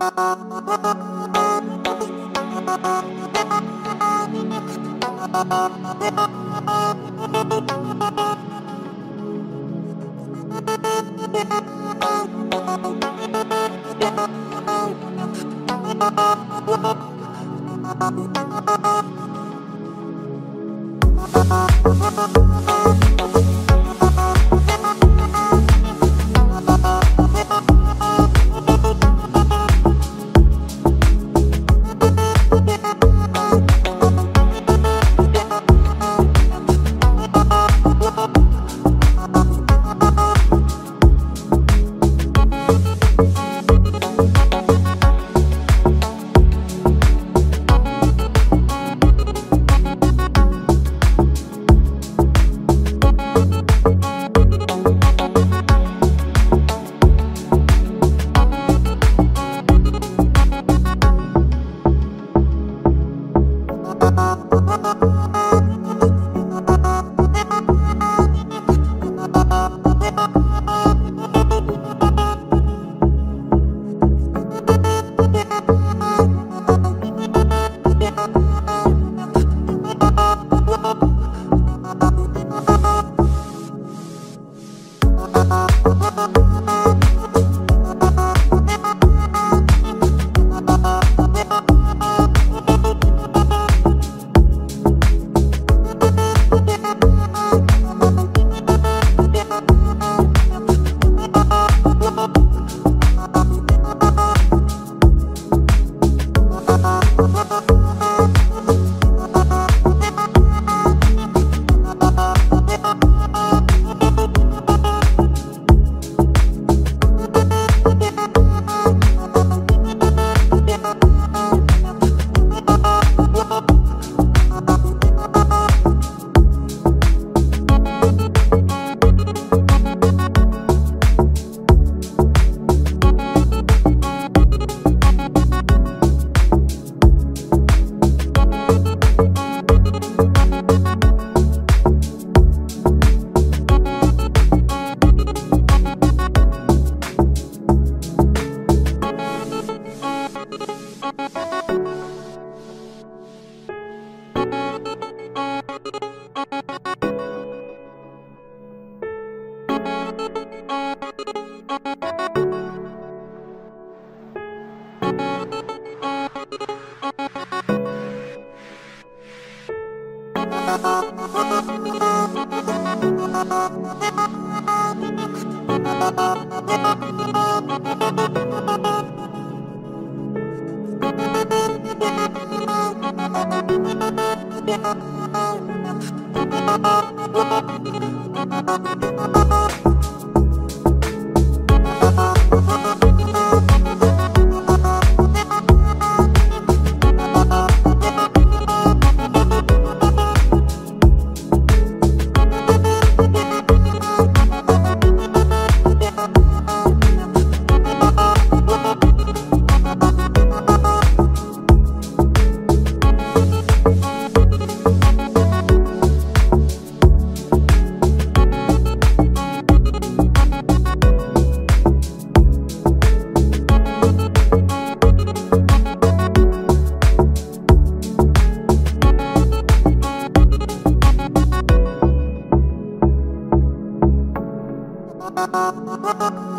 Thank. Oh.